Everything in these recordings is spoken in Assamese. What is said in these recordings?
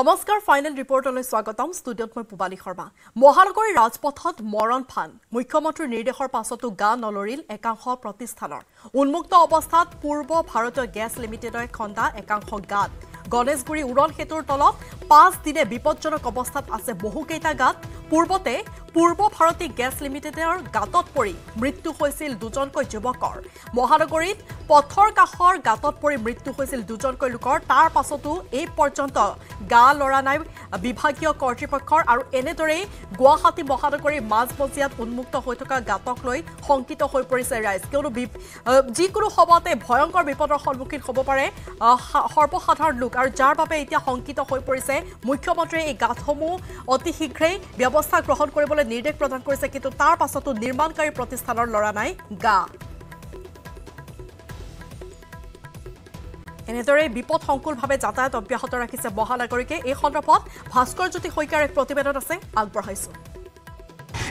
নমস্কাৰ ফাইনেল ৰিপৰ্টলৈ স্বাগতম। ষ্টুডিঅ'ত মই পূবালী শৰ্মা। মহানগৰীৰ ৰাজপথত মৰণ ফান। মুখ্যমন্ত্ৰীৰ নিৰ্দেশৰ পাছতো গা নলৰিল একাংশ প্ৰতিষ্ঠানৰ। উন্মুক্ত অৱস্থাত পূৰ্ব ভাৰতীয় গেছ লিমিটেডে খন্দা একাংশ গাঁত। গণেশগুৰি উৰণ সেতুৰ তলত পাঁচ দিনে বিপদজনক অৱস্থাত আছে বহুকেইটা গাঁত। পূৰ্বতে পূৰ্ব ভাৰতী গেছ লিমিটেডৰ গাঁতত পৰি মৃত্যু হৈছিল দুজনকৈ যুৱকৰ। মহানগৰীত পথৰ কাষৰ গাঁতত পৰি মৃত্যু হৈছিল দুজনকৈ লোকৰ। তাৰ পাছতো এই পৰ্যন্ত গা লৰা নাই বিভাগীয় কৰ্তৃপক্ষৰ আৰু এনেদৰেই গুৱাহাটী মহানগৰীৰ মাজমজিয়াত উন্মুক্ত হৈ থকা গাঁতক লৈ শংকিত হৈ পৰিছে ৰাইজ। কিয়নো যিকোনো সময়তে ভয়ংকৰ বিপদৰ সন্মুখীন হ'ব পাৰে সৰ্বসাধাৰণ লোক। আৰু যাৰ বাবে এতিয়া শংকিত হৈ পৰিছে মুখ্যমন্ত্ৰীয়ে এই গাঁতসমূহ অতি শীঘ্ৰেই ব্যৱস্থা গ্ৰহণ কৰিবলৈ নিৰ্দেশ প্ৰদান কৰিছে কিন্তু তাৰ পাছতো নিৰ্মাণকাৰী প্ৰতিষ্ঠানৰ লৰা নাই গা। এনেদৰে বিপদসংকুলভাৱে যাতায়াত অব্যাহত ৰাখিছে মহানগৰীকে। এই সন্দৰ্ভত ভাস্কৰ জ্যোতি শইকীয়াৰ এক প্ৰতিবেদন আছে আগবঢ়াইছো।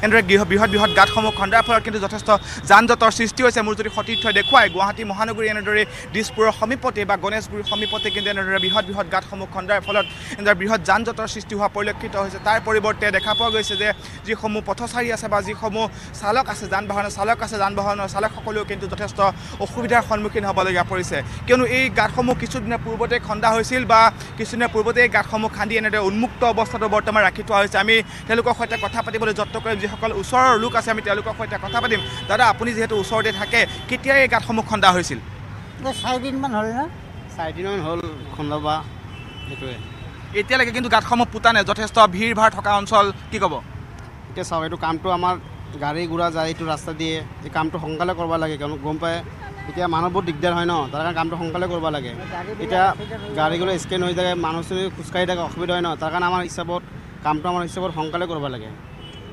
এনেদৰে গৃহ বৃহৎ বৃহৎ গাঁতসমূহ খন্দাৰ ফলত কিন্তু যথেষ্ট যান জঁটৰ সৃষ্টি হৈছে। মোৰ যদি সতীৰ্থই দেখুৱাই গুৱাহাটী মহানগৰী এনেদৰে দিছপুৰৰ সমীপতে বা গণেশগুৰিৰ সমীপতে কিন্তু এনেদৰে বৃহৎ বৃহৎ গাঁতসমূহ খন্দাৰ ফলত এনেদৰে বৃহৎ যান জঁটৰ সৃষ্টি হোৱা পৰিলক্ষিত হৈছে। তাৰ পৰিৱৰ্তে দেখা পোৱা গৈছে যে যিসমূহ পথচাৰী আছে বা যিসমূহ চালক আছে যান বাহনৰ চালক আছে যান বাহনৰ চালকসকলেও কিন্তু যথেষ্ট অসুবিধাৰ সন্মুখীন হ'বলগীয়া পৰিছে। কিয়নো এই গাঁতসমূহ কিছুদিনৰ পূৰ্বতে খন্দা হৈছিল বা কিছুদিনৰ পূৰ্বতে এই গাঁতসমূহ খান্দি এনেদৰে উন্মুক্ত অৱস্থাটো বৰ্তমান ৰাখি থোৱা হৈছে। আমি তেওঁলোকৰ সৈতে কথা পাতিবলৈ যত্ন কৰিম। যিসকল ওচৰৰ লোক আছে আমি তেওঁলোকৰ সৈতে কথা পাতিম। দাদা আপুনি যিহেতু ওচৰতে থাকে কেতিয়া এই গাঁতসমূহ খন্দা হৈছিল? চাৰিদিনমান হ'ল না। চাৰিদিনমান হ'ল খন্দবা সেইটোৱে। এতিয়ালৈকে কিন্তু গাঁতসমূহ পুতা নাই যথেষ্ট ভিৰ ভাৰ থকা অঞ্চল কি ক'ব? এতিয়া চাওক এইটো কামটো আমাৰ গাড়ী ঘোঁৰা যায় এইটো ৰাস্তা দিয়ে এই কামটো সোনকালে কৰিব লাগে কিয়নো গম পায় এতিয়া মানুহবোৰ দিগদাৰ হয় ন তাৰ কাৰণে কামটো সোনকালে কৰিব লাগে। এতিয়া গাড়ীগুলো স্কেন হৈ থাকে মানুহ চানুহ খোজকাঢ়ি থাকে অসুবিধা হয় ন তাৰ কাৰণে আমাৰ হিচাপত কামটো আমাৰ হিচাপত সোনকালে কৰিব লাগে।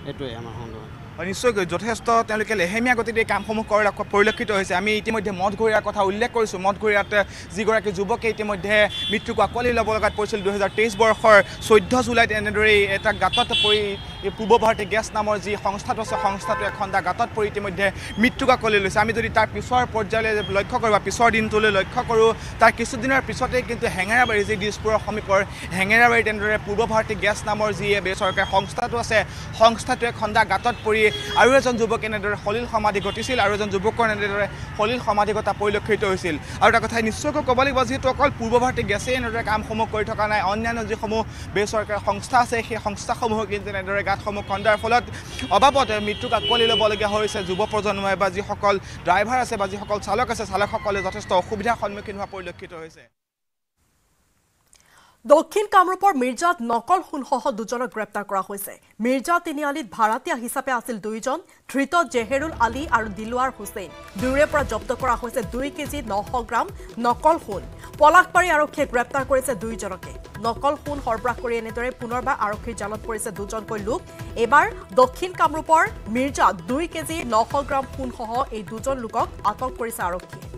এইটোৱে আমাৰ সন্দেহ নিশ্চয়কৈ। যথেষ্ট তেওঁলোকে লেহেমীয়া গতিত এই কামসমূহ কৰা পৰিলক্ষিত হৈছে। আমি ইতিমধ্যে মঠঘৰীয়াৰ কথা উল্লেখ কৰিছোঁ। মঠঘৰীয়াত যিগৰাকী যুৱকে ইতিমধ্যে মৃত্যুক আঁকোৱালি ল'ব লগাত পৰিছিল। দুহেজাৰ তেইছ বৰ্ষৰ চৈধ্য জুলাইত এনেদৰেই এটা গাঁতত পৰি এই পূৰ্ব ভাৰতী গেছ নামৰ যি সংস্থাটো আছে সংস্থাটোৱে খন্দা গাঁতত পৰি ইতিমধ্যে মৃত্যুক আঁকোৱালি লৈছে। আমি যদি তাৰ পিছৰ পৰ্যায়লৈ লক্ষ্য কৰোঁ বা পিছৰ দিনটোলৈ লক্ষ্য কৰোঁ তাৰ কিছুদিনৰ পিছতেই কিন্তু হেঙেৰাবাৰী যি দিছপুৰৰ সমীপৰ হেঙেৰাবাৰীত এনেদৰে পূৰ্ব ভাৰতী গেছ নামৰ যি বেচৰকাৰী সংস্থাটো আছে সংস্থাটোৱে খন্দা গাঁতত পৰি আৰু এজন যুৱক এনেদৰে সলিল সমাধি ঘটিছিল আৰু এজন যুৱকৰ এনেদৰে সলিল সমাধি ঘটা পৰিলক্ষিত হৈছিল। আৰু এটা কথা নিশ্চয়কৈ ক'ব লাগিব যিহেতু অকল পূৰ্ব ভাৰতী গেছেই এনেদৰে কামসমূহ কৰি থকা নাই অন্যান্য যিসমূহ বেচৰকাৰী সংস্থা আছে সেই সংস্থাসমূহে কিন্তু এনেদৰে গাঁতসমূহ খন্দাৰ ফলত অবাবত মৃত্যুক আঁকোৱালি ল'বলগীয়া হৈছে যুৱ প্ৰজন্মই বা যিসকল ড্ৰাইভাৰ আছে বা যিসকল চালক আছে চালকসকলে যথেষ্ট অসুবিধাৰ সন্মুখীন হোৱা পৰিলক্ষিত হৈছে। দক্ষিণ কামৰূপৰ মিৰ্জাত নকল সোণসহ দুজনক গ্ৰেপ্তাৰ কৰা হৈছে। মিৰ্জা তিনিআলিত ভাড়াতীয়া হিচাপে আছিল দুয়োজন ধৃত জেহেৰুল আলী আৰু দিলৱাৰ হুছেইন। দুয়োৰে পৰা জব্দ কৰা হৈছে দুই কেজি নশ গ্ৰাম নকল সোণ। পলাশবাৰী আৰক্ষীয়ে গ্ৰেপ্তাৰ কৰিছে দুয়োজনকে নকল সোণ সৰবৰাহ কৰি এনেদৰে পুনৰবাৰ আৰক্ষীৰ জালত পৰিছে দুজনকৈ লোক। এইবাৰ দক্ষিণ কামৰূপৰ মিৰ্জাত দুই কেজি নশ গ্ৰাম সোণসহ এই দুজন লোকক আটক কৰিছে আৰক্ষীয়ে।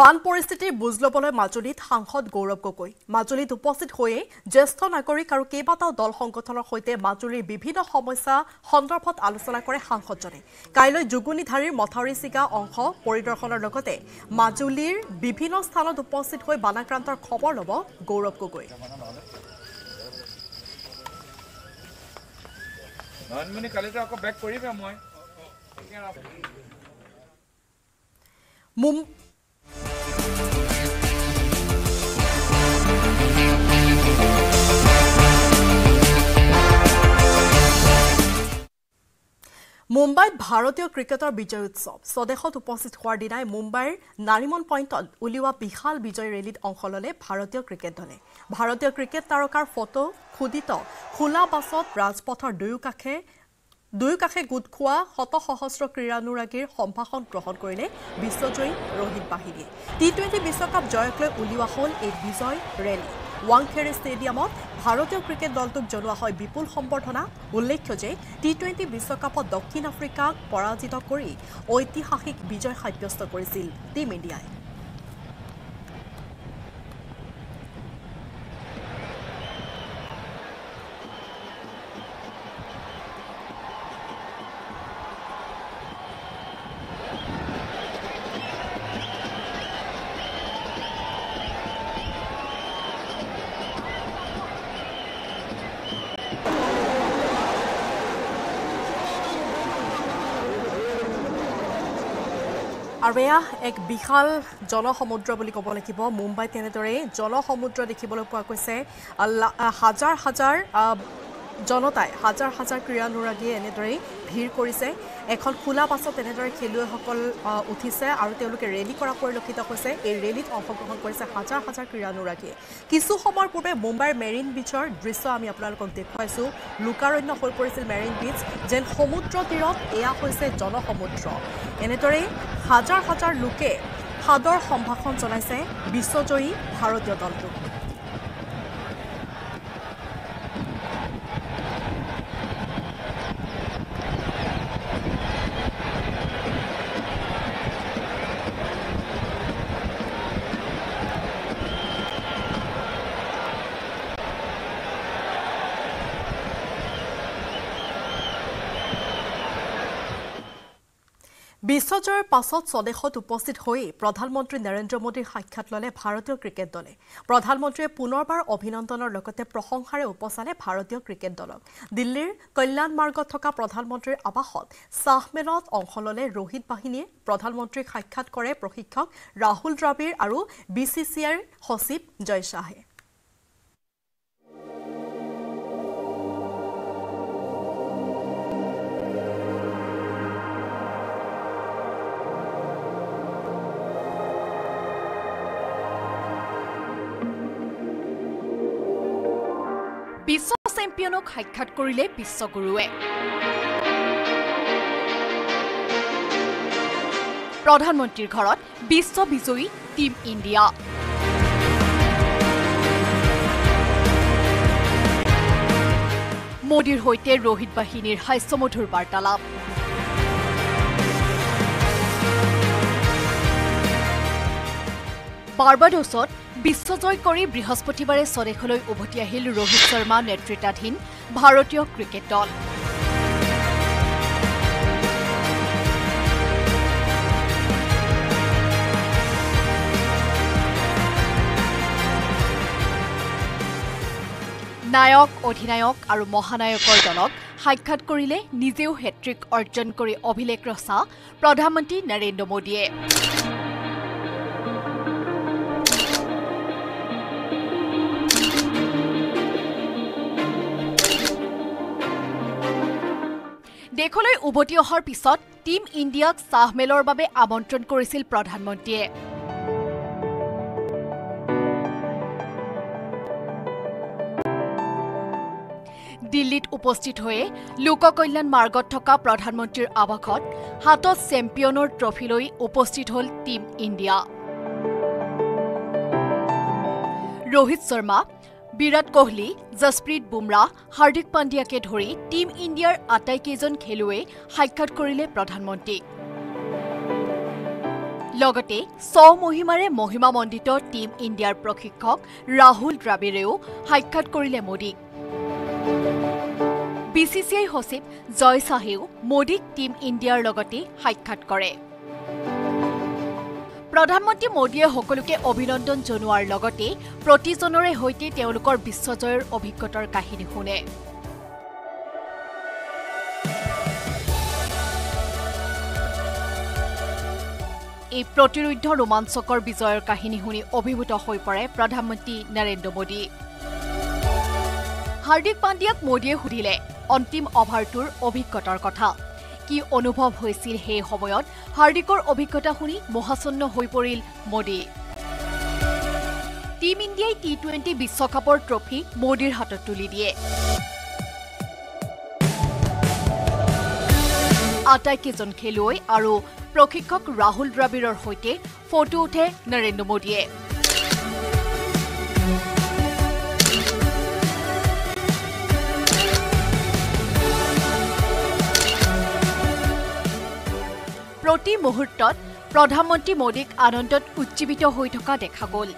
বান পৰিস্থিতিৰ বুজ ল'বলৈ মাজুলীত সাংসদ গৌৰৱ গগৈ। মাজুলীত উপস্থিত হৈয়ে জ্যেষ্ঠ নাগৰিক আৰু কেইবাটাও দল সংগঠনৰ সৈতে মাজুলীৰ বিভিন্ন সমস্যা সন্দৰ্ভত আলোচনা কৰে সাংসদজনে। কাইলৈ যুগুনিধাৰীৰ মথাউৰি ছিগা অংশ পৰিদৰ্শনৰ লগতে মাজুলীৰ বিভিন্ন স্থানত উপস্থিত হৈ বানাক্ৰান্তৰ খবৰ ল'ব গৌৰৱ গগৈ। মই। মুম মুম্বাইত ভাৰতীয় ক্ৰিকেটৰ বিজয় উৎসৱ। স্বদেশত উপস্থিত হোৱাৰ দিনাই মুম্বাইৰ নাৰিমন পইণ্টত উলিওৱা বিশাল বিজয় ৰেলীত অংশ ল'লে ভাৰতীয় ক্ৰিকেট দলে ভাৰতীয় ক্ৰিকেট তাৰকাৰ ফটো খোদিত খোলা বাছত ৰাজপথৰ দুয়োকাষে দুয়োকাষে গোট খোৱা শত সহস্ৰ ক্ৰীড়ানুৰাগীৰ সম্ভাষণ গ্ৰহণ কৰিলে বিশ্বজয়ী ৰোহিত বাহিনীয়ে। টি টুৱেণ্টি বিশ্বকাপ জয়ক লৈ উলিওৱা হ'ল এই বিজয় ৰেলী। ৱাংখেড়ে ষ্টেডিয়ামত ভাৰতীয় ক্ৰিকেট দলটোক জনোৱা হয় বিপুল সম্বৰ্ধনা উল্লেখ্য যে টি টুৱেণ্টি বিশ্বকাপত দক্ষিণ আফ্ৰিকাক পৰাজিত কৰি ঐতিহাসিক বিজয় সাব্যস্ত কৰিছিল টীম ইণ্ডিয়াই। আৰু এয়া এক বিশাল জলসমুদ্ৰ বুলি ক'ব লাগিব। মুম্বাইত তেনেদৰেই জলসমুদ্ৰ দেখিবলৈ পোৱা গৈছে। হাজাৰ হাজাৰ জনতাই হাজাৰ হাজাৰ ক্ৰীড়ানুৰাগীয়ে এনেদৰেই ভিৰ কৰিছে। এখন খোলা পাছত এনেদৰে খেলুৱৈসকল উঠিছে আৰু তেওঁলোকে ৰেলী কৰা পৰিলক্ষিত হৈছে। এই ৰেলীত অংশগ্ৰহণ কৰিছে হাজাৰ হাজাৰ ক্ৰীড়ানুৰাগীয়ে কিছু সময়ৰ পূৰ্বে মুম্বাইৰ মেৰিন বীচৰ দৃশ্য আমি আপোনালোকক দেখুৱাইছোঁ। লোকাৰণ্য হৈ পৰিছিল মেৰিন বীচ যেন সমুদ্ৰ তীৰত এয়া হৈছে জনসমুদ্ৰ। এনেদৰেই হাজাৰ হাজাৰ লোকে সাদৰ সম্ভাষণ জনাইছে বিশ্বজয়ী ভাৰতীয় দলটোক। বিশ্বজয়ৰ পাছত স্বদেশত উপস্থিত হৈ প্ৰধানমন্ত্ৰী নৰেন্দ্ৰ মোদীৰ সাক্ষাৎ ল'লে ভাৰতীয় ক্ৰিকেট দলে। প্ৰধানমন্ত্ৰীয়ে পুনৰবাৰ অভিনন্দনৰ লগতে প্ৰশংসাৰে উপচালে ভাৰতীয় ক্ৰিকেট দলক। দিল্লীৰ কল্যাণ মাৰ্গত থকা প্ৰধানমন্ত্ৰীৰ আৱাসত শ্বাহমেলত অংশ ল'লে ৰোহিত বাহিনীয়ে। প্ৰধানমন্ত্ৰীক সাক্ষাৎ কৰে প্ৰশিক্ষক ৰাহুল দ্ৰাবিড় আৰু বি চি চি আইৰ সচিব জয় শ্বাহে। চেম্পিয়নক সাক্ষাৎ কৰিলে বিশ্বগুৰুৱে। প্ৰধানমন্ত্ৰীৰ ঘৰত বিশ্ব বিজয়ী টীম ইণ্ডিয়া। মোদীৰ সৈতে ৰোহিত বাহিনীৰ হাস্যমধুৰ বাৰ্তালাপ। বাৰ্বাডোছত বিশ্বজয় কৰি বৃহস্পতিবাৰে স্বদেশলৈ উভতি আহিল ৰোহিত শৰ্মা নেতৃত্বাধীন ভাৰতীয় ক্ৰিকেট দল। নায়ক অধিনায়ক আৰু মহানায়কৰ দলক সাক্ষাৎ কৰিলে নিজেও হেট্ৰিক অৰ্জন কৰি অভিলেখ ৰচা প্ৰধানমন্ত্ৰী নৰেন্দ্ৰ মোদীয়ে। দেশলৈ উভতি অহাৰ পিছত টীম ইণ্ডিয়াক শ্বাহমেলৰ বাবে আমন্ত্ৰণ কৰিছিল প্ৰধানমন্ত্ৰীয়ে। দিল্লীত উপস্থিত হৈয়ে লোককল্যাণ মাৰ্গত থকা প্ৰধানমন্ত্ৰীৰ আৱাসত হাতত চেম্পিয়নৰ ট্ৰফি লৈ উপস্থিত হ'ল টীম ইণ্ডিয়া। ৰোহিত শৰ্মা বিৰাট কোহলি জছপ্ৰীত বুমৰাহ হাৰ্দিক পাণ্ডিয়াকে ধৰি টীম ইণ্ডিয়াৰ আটাইকেইজন খেলুৱৈয়ে সাক্ষাৎ কৰিলে প্ৰধানমন্ত্ৰীক লগতে স্বমহিমাৰে মহিমামণ্ডিত টীম ইণ্ডিয়াৰ প্ৰশিক্ষক ৰাহুল দ্ৰাবিড়েও সাক্ষাৎ কৰিলে মোদীক বি চি চি আই সচিব জয় শ্বাহেও মোদীক টীম ইণ্ডিয়াৰ লগতে সাক্ষাৎ কৰে। প্ৰধানমন্ত্ৰী মোদীয়ে সকলোকে অভিনন্দন জনোৱাৰ লগতে প্ৰতিজনৰে সৈতে তেওঁলোকৰ বিশ্বজয়ৰ অভিজ্ঞতাৰ কাহিনী শুনে। এই প্ৰতিৰোধ্য ৰোমাঞ্চকৰ বিজয়ৰ কাহিনী শুনি অভিভূত হৈ পৰে প্ৰধানমন্ত্ৰী নৰেন্দ্ৰ মোদী। হাৰ্দিক পাণ্ডিয়াক মোদীয়ে সুধিলে অন্তিম অভাৰটোৰ অভিজ্ঞতাৰ কথা। কি অনুভৱ হৈছিল সেই সময়ত? হাৰ্দিকৰ অভিজ্ঞতা শুনি মোহাচন্ন হৈ পৰিল মোদী। টীম ইণ্ডিয়াই টি টুৱেণ্টি বিশ্বকাপৰ ট্ৰফী মোদীৰ হাতত তুলি দিয়ে। আটাইকেইজন খেলুৱৈ আৰু প্ৰশিক্ষক ৰাহুল দ্ৰাবিড়ৰ সৈতে ফটো উঠে নৰেন্দ্ৰ মোদীয়ে। প্ৰতি মুহূৰ্তত প্ৰধানমন্ত্ৰী মোদীক আনন্দত উজ্জীৱিত হৈ থকা দেখা গ'ল।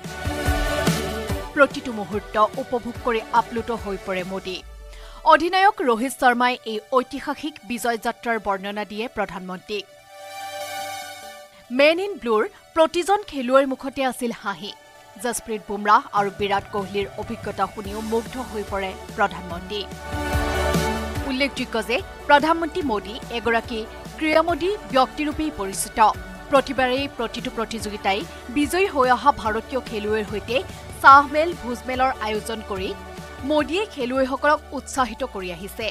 প্ৰতিটো মুহূৰ্ত উপভোগ কৰি আপ্লুত হৈ পৰে মোদী। অধিনায়ক ৰোহিত শৰ্মাই এই ঐতিহাসিক বিজয় যাত্ৰাৰ বৰ্ণনা দিয়ে প্ৰধানমন্ত্ৰীক। মেন ইন ব্লুৰ প্ৰতিজন খেলুৱৈৰ মুখতে আছিল হাঁহি। জছপ্ৰীত বুমৰাহ আৰু বিৰাট কোহলিৰ অভিজ্ঞতা শুনিও মুগ্ধ হৈ পৰে প্ৰধানমন্ত্ৰী। উল্লেখযোগ্য যে প্ৰধানমন্ত্ৰী মোদী এগৰাকী ক্ৰীড়ামোদী ব্যক্তিৰূপেই পৰিচিত। প্ৰতিবাৰেই প্ৰতিটো প্ৰতিযোগিতাই বিজয়ী হৈ অহা ভাৰতীয় খেলুৱৈৰ সৈতে চাহমেল ভোজমেলৰ আয়োজন কৰি মোদীয়ে খেলুৱৈসকলক উৎসাহিত কৰি আহিছে।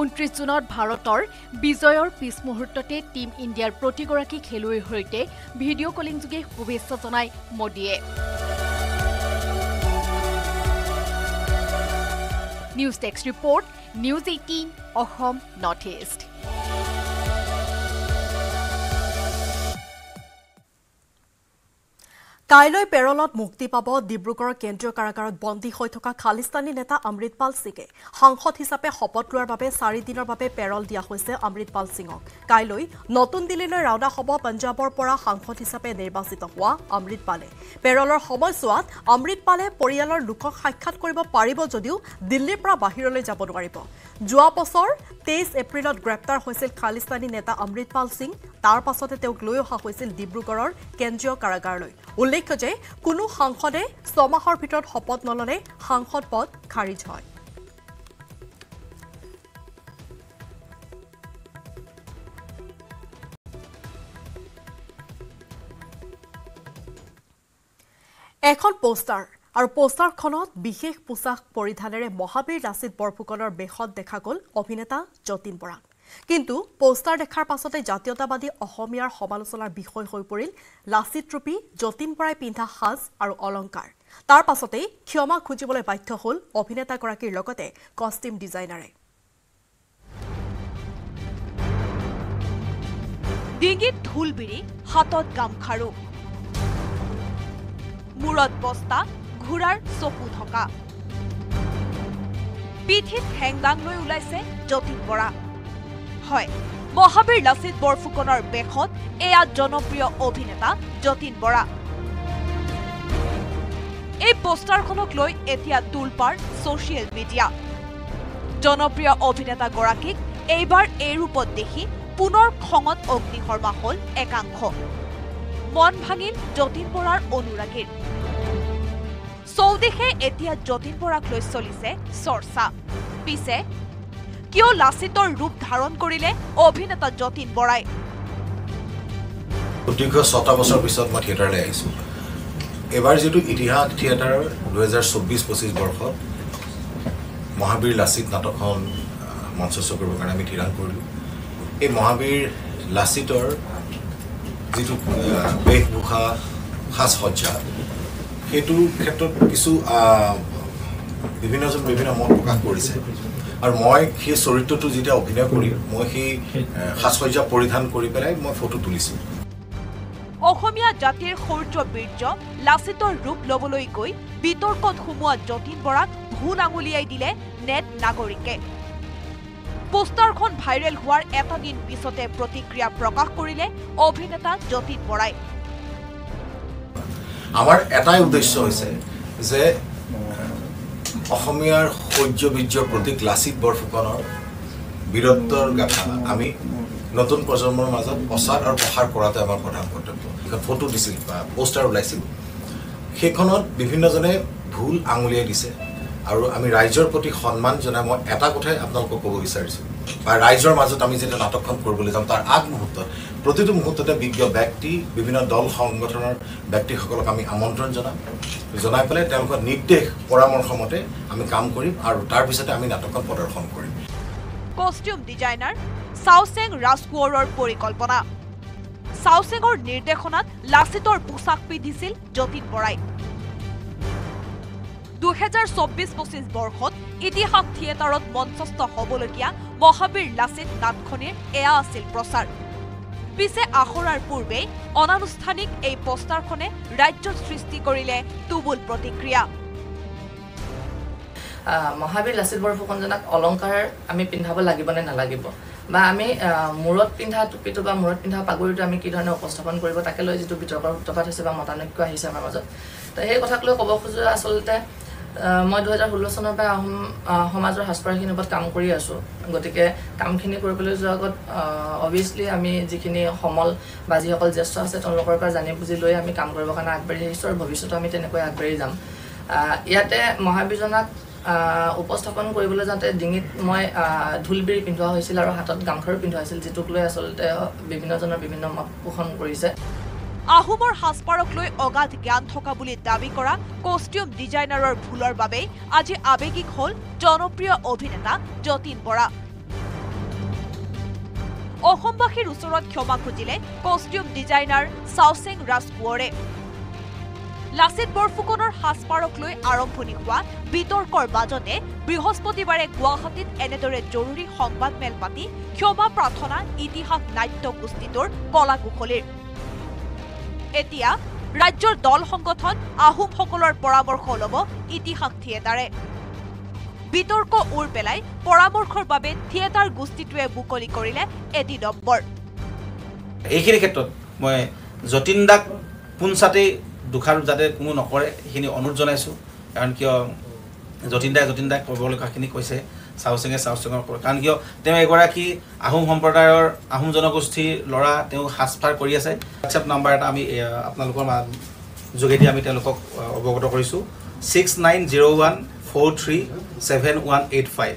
ঊনত্ৰিছ জুনত ভাৰতৰ বিজয়ৰ পিছ মুহূৰ্ততে টীম ইণ্ডিয়াৰ প্ৰতিগৰাকী খেলুৱৈৰ সৈতে ভিডিঅ' কলিংযোগে শুভেচ্ছা জনায় মোদীয়ে। News desk report news eighteen Assam north east কাইলৈ পেৰলত মুক্তি পাব ডিব্ৰুগড়ৰ কেন্দ্ৰীয় কাৰাগাৰত বন্দী হৈ থকা খালিস্তানী নেতা অমৃতপাল সিঙে। সাংসদ হিচাপে শপত লোৱাৰ বাবে চাৰিদিনৰ বাবে পেৰল দিয়া হৈছে অমৃতপাল সিঙক। কাইলৈ নতুন দিল্লীলৈ ৰাওনা হ'ব পঞ্জাৱৰ পৰা সাংসদ হিচাপে নিৰ্বাচিত হোৱা অমৃতপালে। পেৰলৰ সময়ছোৱাত অমৃতপালে পৰিয়ালৰ লোকক সাক্ষাৎ কৰিব পাৰিব যদিও দিল্লীৰ পৰা বাহিৰলৈ যাব নোৱাৰিব। যোৱা বছৰ তেইছ এপ্ৰিলত গ্ৰেপ্তাৰ হৈছিল খালিস্তানী নেতা অমৃতপাল সিং তাৰ পাছতে তেওঁক লৈ অহা হৈছিল ডিব্ৰুগড়ৰ কেন্দ্ৰীয় কাৰাগাৰলৈ। উল্লেখ্য যে কোনো সাংসদে ছমাহৰ ভিতৰত শপত নললে সাংসদ পদ খাৰিজ হয়। এখন পোষ্টাৰ আৰু পোষ্টাৰখনত বিশেষ পোছাক পৰিধানেৰে মহাবীৰ লাচিত বৰফুকনৰ বেশত দেখা গ'ল অভিনেতা যতীন বৰাক। কিন্তু পোষ্টাৰ দেখাৰ পাছতে জাতীয়তাবাদী অসমীয়াৰ সমালোচনাৰ বিষয় হৈ পৰিল লাচিত ৰূপী যতীন বৰাই পিন্ধা সাজ আৰু অলংকাৰ। তাৰ পাছতেই ক্ষমা খুজিবলৈ বাধ্য হ'ল অভিনেতাগৰাকীৰ লগতে কষ্টিউম ডিজাইনাৰে ডিঙিত ঢোলবিৰি হাতত গামখাৰু। মূৰত বস্তা ঘোঁৰাৰ চকু থকা পিঠিত হেংদাং লৈ ওলাইছে যতীন বৰা। হয়। মহাবীৰ লাচিত বৰফুকনৰ বেশত এয়া জনপ্ৰিয় অভিনেতা যতীন বৰা। এই পোষ্টাৰখনক লৈ এতিয়া তোলপাৰ ছচিয়েল মিডিয়া জনপ্ৰিয় অভিনেতাগৰাকীক এইবাৰ এই ৰূপত দেখি পুনৰ খঙত অগ্নিশৰ্মা হ'ল একাংশ। মন ভাঙিল যতীন বৰাৰ অনুৰাগীৰ। চৌদিশে এতিয়া যতীন বৰাক লৈ চলিছে চৰ্চা। পিছে কিয় লাচিতৰ ৰূপ ধাৰণ কৰিলে অভিনেতা যতীন বৰাই। সুদীৰ্ঘ ছটা বছৰ পিছত মই থিয়েটাৰলৈ আহিছোঁ। এইবাৰ যিটো ইতিহাস থিয়েটাৰৰ দুহেজাৰ চৌব্বিছ পঁচিছ বৰ্ষত মহাবীৰ লাচিত নাটকখন মঞ্চস্থ কৰিবৰ কাৰণে আমি থিৰাং কৰিলোঁ। এই মহাবীৰ লাচিতৰ যিটো বেশভূষা সাজ সজ্জা সেইটোৰ ক্ষেত্ৰত কিছু বিভিন্নজন বিভিন্ন মত প্ৰকাশ কৰিছে। আৰু মই সেই চৰিত্ৰটো যেতিয়া অভিনয় কৰি মই সেই আহ, সাজ সজ্জা পৰিধান কৰি পেলাই মই ফটো তুলিছোঁ। অসমীয়া জাতিৰ শৌৰ্য বীৰ্য লাচিতৰ ৰূপ ল'বলৈ গৈ বিতৰ্কত সোমোৱা যতীন বৰাক ভুল আঙুলিয়াই দিলে নেট নাগৰিকে। পোষ্টাৰখন ভাইৰেল হোৱাৰ এটা দিন পিছতে প্ৰতিক্ৰিয়া প্ৰকাশ কৰিলে অভিনেতা যতীন বৰাই। আমাৰ এটাই উদ্দেশ্য হৈছে যে অসমীয়াৰ শৌৰ্য বীৰ্যৰ প্ৰতীক লাচিত বৰফুকনৰ বীৰত্বৰ গাথা। আমি নতুন প্ৰজন্মৰ মাজত প্ৰচাৰ আৰু প্ৰসাৰ কৰাটো আমাৰ প্ৰধান কৰ্তব্য। এখন ফটো দিছিল বা পোষ্টাৰ ওলাইছিল। সেইখনত বিভিন্নজনে ভুল আঙুলিয়াই দিছে আৰু আমি ৰাইজৰ প্ৰতি সন্মান জনাই মই এটা কথাই আপোনালোকক ক'ব বিচাৰিছোঁ। বা ৰাইজৰ মাজত আমি যেতিয়া নাটকখন কৰিবলৈ যাম তাৰ আগমুহূৰ্তত প্ৰতিটো মুহূৰ্ততে বিজ্ঞ ব্যক্তি বিভিন্ন দল সংগঠনৰ ব্যক্তিসকলক আমি আমন্ত্ৰণ জনাম। জনাই পেলাই তেওঁলোকৰ নিৰ্দেশ পৰামৰ্শ মতে আমি কাম কৰিম আৰু তাৰপিছতে আমি নাটকখন প্ৰদৰ্শন কৰিম। কষ্টিউম ডিজাইনাৰ চাওচেং ৰাজকোঁৱৰৰ পৰিকল্পনা। চাওচেঙৰ নিৰ্দেশনাত লাচিতৰ পোছাক পিন্ধিছিল যতীন বৰাই। দুহেজাৰ চৌব্বিছ পঁচিছ বৰ্ষত ইতিহাস থিয়েটাৰত মঞ্চস্থ হ'বলগীয়া মহাবীৰ লাচিত নাটখনিৰ এয়া আছিল প্ৰচাৰ। পিছে আখৰাৰ পূৰ্বেই অনানুষ্ঠানিক এই পোষ্টাৰখনে ৰাজ্যত সৃষ্টি কৰিলে তুবুল প্ৰতিক্ৰিয়া। মহাবীৰ লাচিত বৰফুকনজনাক অলংকাৰ আমি পিন্ধাব লাগিব নে নালাগিব? বা আমি মূৰত পিন্ধা টুপিটো বা মূৰত পিন্ধা পাগুৰিটো আমি কি ধৰণে উপস্থাপন কৰিব? তাকে লৈ যিটো বিতৰ্কৰ সূত্ৰপাত হৈছে বা মতানৈক্য আহিছে আমাৰ মাজত। তো সেই কথাক লৈ ক'ব খোজো আচলতে মই দুহেজাৰ ষোল্ল চনৰ পৰা আহোম আহ, সমাজৰ সাজপাৰখিনিৰ ওপৰত কাম কৰি আছোঁ। গতিকে কামখিনি কৰিবলৈ যোৱাৰ আগত অভিয়াছলি আমি যিখিনি সমল বা যিসকল জ্যেষ্ঠ আছে তেওঁলোকৰ পৰা জানি বুজি লৈ আমি কাম কৰিবৰ কাৰণে আগবাঢ়ি আহিছোঁ আৰু ভৱিষ্যতেও আমি তেনেকৈ আগবাঢ়ি যাম। ইয়াতে মহাবীৰজনাক আহ, উপস্থাপন কৰিবলৈ যাওঁতে ডিঙিত মই ঢোলবিৰি পিন্ধোৱা হৈছিল আৰু হাতত গামখাৰু পিন্ধোৱা হৈছিল যিটোক লৈ আচলতে বিভিন্নজনৰ বিভিন্ন মত পোষণ কৰিছে। আহোমৰ সাজপাৰক লৈ অগাধ জ্ঞান থকা বুলি দাবী কৰা কষ্টিউম ডিজাইনাৰৰ ভুলৰ বাবেই আজি আৱেগিক হ'ল জনপ্ৰিয় অভিনেতা যতীন বৰা। অসমবাসীৰ ওচৰত ক্ষমা খুজিলে কষ্টিউম ডিজাইনাৰ চাওচেং ৰাজকোঁৱৰে। লাচিত বৰফুকনৰ সাজপাৰক লৈ আৰম্ভণি হোৱা বিতৰ্কৰ মাজতে বৃহস্পতিবাৰে গুৱাহাটীত এনেদৰে জৰুৰী সংবাদমেল পাতি ক্ষমা প্ৰাৰ্থনা ইতিহাস নাট্য গোষ্ঠীটোৰ কলা কুশলীৰ এতিয়া ৰাজ্যৰ দল সংগঠন আহোমসকলৰ পৰামৰ্শ ল'ব ইতিহাস থিয়েটাৰে। বিতৰ্ক ওৰ পেলাই পৰামৰ্শৰ বাবে থিয়েটাৰ গোষ্ঠীটোৱে মুকলি কৰিলে এটি নম্বৰ। এইখিনি ক্ষেত্ৰত মই যতীন দাক পোনচাতেই দোষাৰোপ যাতে কোনো নকৰে সেইখিনি অনুৰোধ জনাইছোঁ। কাৰণ কিয় যতীন দাই যতীন দাই ক'বলগীয়াখিনি কৈছে। চাউচেঙে ওপৰত কাৰণ কিয় তেওঁ এগৰাকী আহোম সম্প্ৰদায়ৰ আহোম জনগোষ্ঠীৰ ল'ৰা তেওঁ সাজপাৰ কৰি আছে। হোৱাটছএপ নাম্বাৰ এটা আমি আপোনালোকৰ যোগেদি আমি তেওঁলোকক অৱগত কৰিছোঁ। Six nine zero' one four three seven one eight five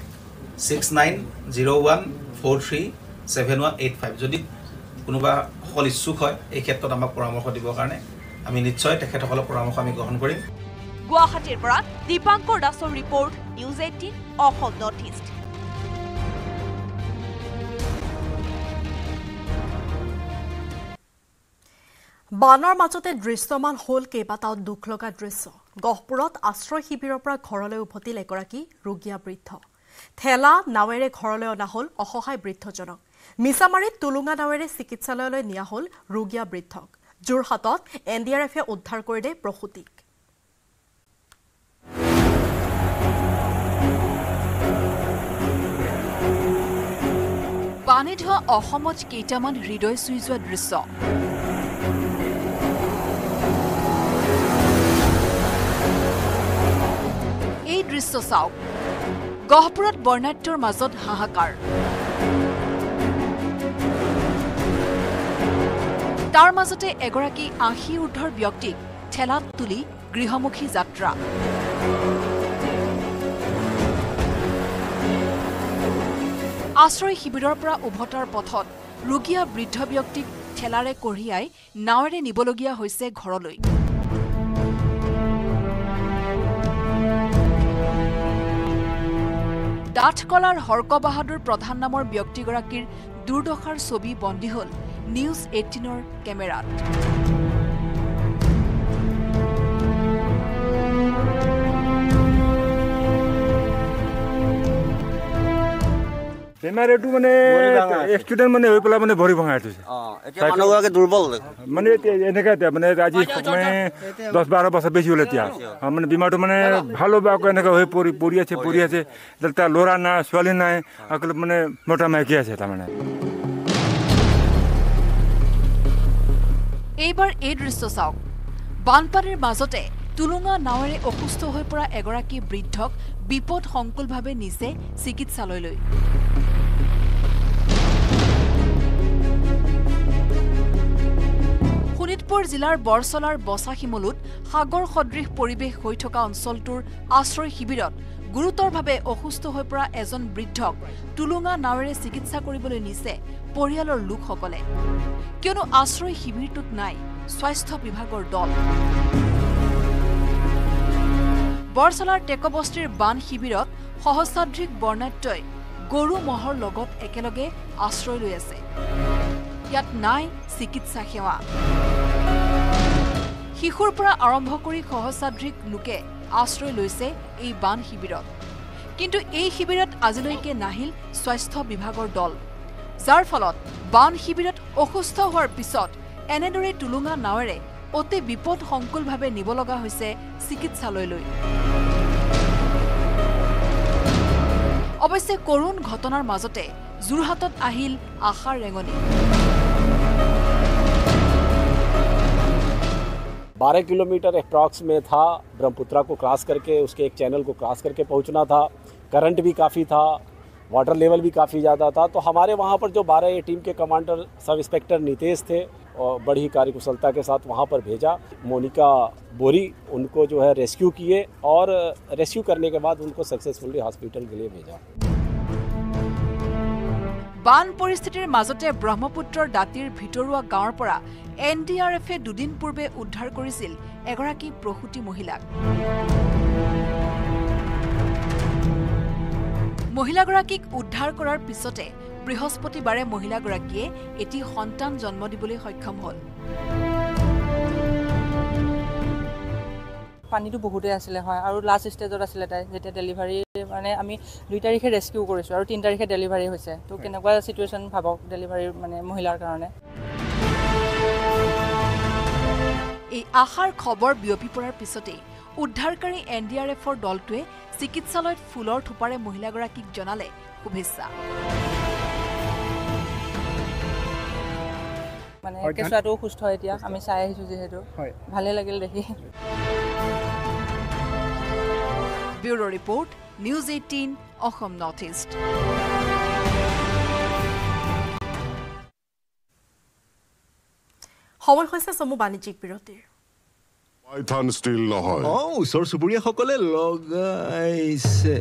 six nine zero' one four three seven one eight five যদি কোনোবা সকল ইচ্ছুক হয় এই ক্ষেত্ৰত আমাক পৰামৰ্শ দিবৰ কাৰণে আমি নিশ্চয় তেখেতসকলৰ পৰামৰ্শ আমি গ্ৰহণ কৰিম। গুৱাহাটীৰ পৰা দীপাংকৰ দাসৰ report news eighteen Assam north east. বানৰ মাজতে দৃশ্যমান হ'ল কেইবাটাও দুখ লগা দৃশ্য। গহপুৰত আশ্ৰয় শিবিৰৰ পৰা ঘৰলৈ উভতিল এগৰাকী ৰোগীয়া বৃদ্ধ। ঠেলা নাৱেৰে ঘৰলৈ অনা হ'ল অসহায় বৃদ্ধজনক। মিছামাৰীত টুলুঙা নাৱেৰে চিকিৎসালয়লৈ নিয়া হ'ল ৰোগীয়া বৃদ্ধক। যোৰহাটত এন ডি আৰ এফে উদ্ধাৰ কৰিলে প্ৰসূতিক। পানী ধোৱা অসমত কেইটামান হৃদয় চুই যোৱা দৃশ্য। এই দৃশ্য চাওক। গহপুৰত বৰ্ণাঢ্যৰ মাজত হাহাকাৰ। তাৰ মাজতে এগৰাকী আশী ঊৰ্ধৰ ব্যক্তিক ঠেলাত তুলি গৃহমুখী যাত্ৰা। আশ্ৰয় শিবিৰৰ পৰা উভতাৰ পথত ৰোগীয়া বৃদ্ধ ব্যক্তিক ঠেলাৰে কঢ়িয়াই নাৱেৰে নিবলগীয়া হৈছে ঘৰলৈ। ডাঠ কলাৰ হৰ্ক বাহাদুৰ প্ৰধান নামৰ ব্যক্তিগৰাকীৰ দুৰ্দশাৰ ছবি বন্দী হ'ল নিউজ এইটিনৰ কেমেৰাত। বেমাৰ এইটো মানে এক্সিডেণ্ট মানে হৈ পেলাই মানে ভৰি ভঙাই থৈছে মানুহগৰাকী দুৰ্বল মানে এতিয়া এনেকৈ এতিয়া মানে আজি মানে দহ বাৰ বছৰ বেছি হ'ল এতিয়া। মানে বেমাৰটো মানে ভাল হ'ব আকৌ এনেকৈ হৈ পৰি পৰি আছে পৰি আছে। তাৰ ল'ৰা নাই ছোৱালী নাই আকৌ মানে মতা মাইকী আছে তাৰমানে এইবাৰ এই দৃশ্য চাওক। বানপানীৰ মাজতে টুলুঙা নাৱেৰে অসুস্থ হৈ পৰা এগৰাকী বৃদ্ধক বিপদ সংকুলভাৱে নিছে চিকিৎসালয়লৈ। শোণিতপুৰ জিলাৰ বৰচলাৰ বছাশিমলুত সাগৰ সদৃশ পৰিৱেশ হৈ থকা অঞ্চলটোৰ আশ্ৰয় শিবিৰত গুৰুতৰভাৱে অসুস্থ হৈ পৰা এজন বৃদ্ধক টুলুঙা নাৱেৰে চিকিৎসা কৰিবলৈ নিছে পৰিয়ালৰ লোকসকলে। কিয়নো আশ্ৰয় শিবিৰটোত নাই স্বাস্থ্য বিভাগৰ দল। বৰচলাৰ টেকবস্তিৰ বান শিবিৰত সহস্ৰাধিক বৰ্ণাঢ্যই গৰু ম'হৰ লগত একেলগে আশ্ৰয় লৈ আছে। ইয়াত নাই চিকিৎসা সেৱা। শিশুৰ পৰা আৰম্ভ কৰি সহস্ৰাধিক লোকে আশ্ৰয় লৈছে এই বান শিবিৰত। কিন্তু এই শিবিৰত আজিলৈকে নাহিল স্বাস্থ্য বিভাগৰ দল। যাৰ ফলত বান শিবিৰত অসুস্থ হোৱাৰ পিছত এনেদৰে টুলুঙা নাৱেৰে অতি বিপদ সংকুলভাৱে নিব লগা হৈছে চিকিৎসালয়লৈ। অৱশ্যে কৰুণ ঘটনাৰ মাজতে যোৰহাটত আহিল আশাৰ ৰেঙনি। बारह किलोमीटर अप्रॉक्स में था, ब्रह्मपुत्रा को क्रॉस करके, उसके एक चैनल को क्रॉस करके पहुँचना था। करंट भी काफ़ी था वाटर लेवल भी काफ़ी ज़्यादा था। तो हमारे वहाँ पर जो बारह ए टीम के कमांडर सब इंस्पेक्टर नितेश थे, और बड़ी ही कार्यकुशलता के साथ वहाँ पर भेजा। मोनिका बोरी उनको जो है रेस्क्यू किए, और रेस्क्यू करने के बाद उनको सक्सेसफुली हॉस्पिटल के लिए भेजा। বান পৰিস্থিতিৰ মাজতে ব্ৰহ্মপুত্ৰৰ দাঁতিৰ ভিতৰুৱা গাঁৱৰ পৰা এন ডি আৰ এফে দুদিন পূৰ্বে উদ্ধাৰ কৰিছিল এগৰাকী প্ৰসূতি মহিলাক। মহিলাগৰাকীক উদ্ধাৰ কৰাৰ পিছতে বৃহস্পতিবাৰে মহিলাগৰাকীয়ে এটি সন্তান জন্ম দিবলৈ সক্ষম হ'ল। পানীটো বহুতেই আছিলে হয়। আৰু লাষ্ট ষ্টেজত আছিলে তাই যেতিয়া ডেলিভাৰী মানে আমি দুই তাৰিখে ৰেস্কিউ কৰিছোঁ আৰু তিনি তাৰিখে ডেলিভাৰী হৈছে। তো কেনেকুৱা চিটুৱেশ্যন ভাবক ডেলিভাৰীৰ মানে মহিলাৰ কাৰণে? এই আশাৰ খবৰ বিয়পি পৰাৰ পিছতেই উদ্ধাৰকাৰী এন ডি আৰ এফৰ দলটোৱে চিকিৎসালয়ত ফুলৰ থোপাৰে মহিলাগৰাকীক জনালে শুভেচ্ছা। মানে কেঁচুৱাটোও সুস্থ এতিয়া আমি চাই আহিছোঁ যিহেতু। ভালেই লাগিল দেখি। Bureau' report news eighteen Assam north east. সময় হৈছে চমু বাণিজ্যিক বিৰতিৰ। পাইথান ষ্টিল নহয়। অঁ ওচৰ চুবুৰীয়াসকলে লগাইছে।